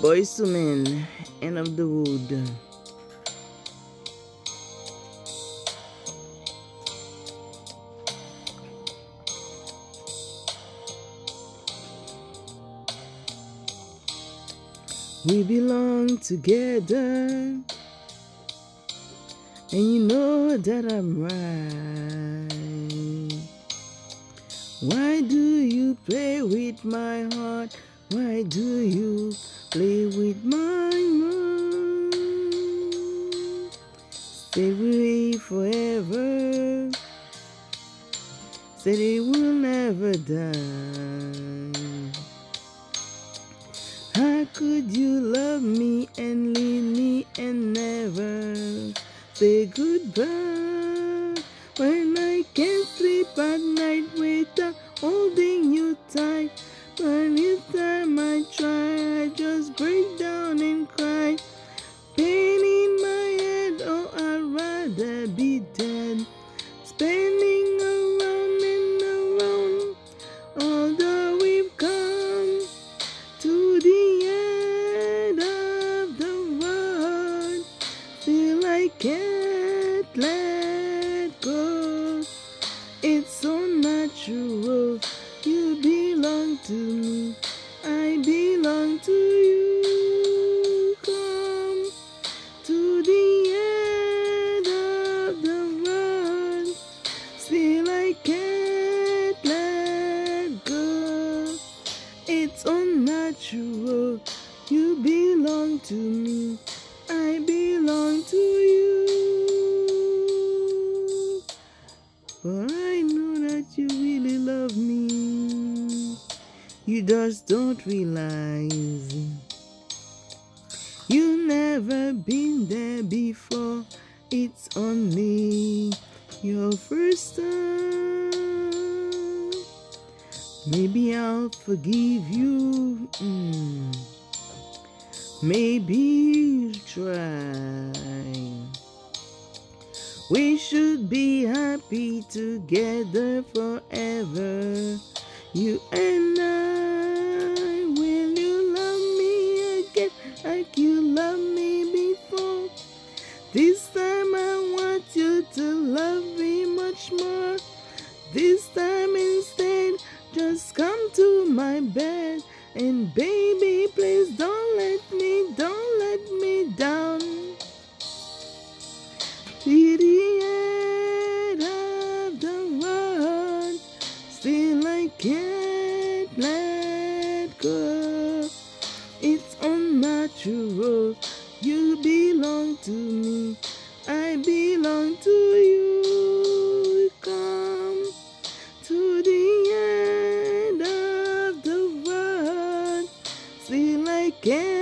Boyz II Men, end of the wood. We belong together, and you know that I'm right. Why do you play with my heart? Why do you play with my mind? Stay with forever. Said they will never die. How could you love me and leave me and never say goodbye? To me. I belong to you. But I know that you really love me. You just don't realize. You never been there before. It's only your first time. Maybe I'll forgive you. Mm. Maybe you try. We should be happy together forever. You and I. Will you love me again like you loved me before? This time I want you to love me much more. This time instead, just come to my bed. And baby, You belong to me. I belong to you. Come to the end of the road. Still I can't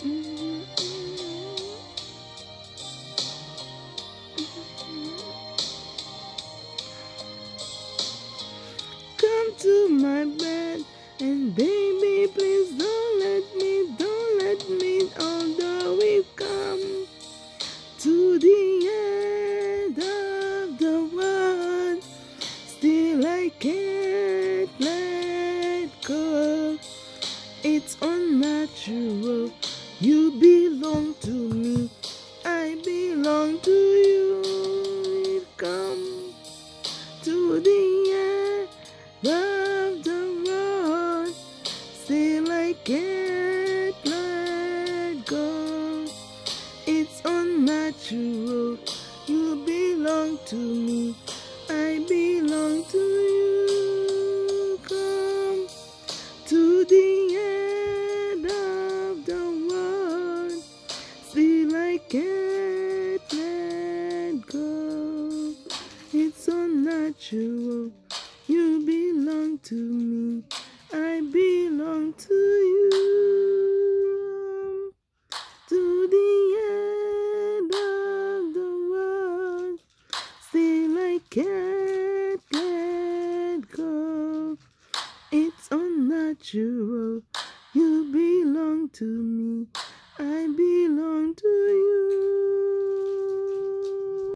Come to my bed and baby, can't let go. It's unnatural. You belong to me. I belong to you. Come to the end of the world. Still, I can't let go. It's unnatural. natural. You belong to me. I belong to you.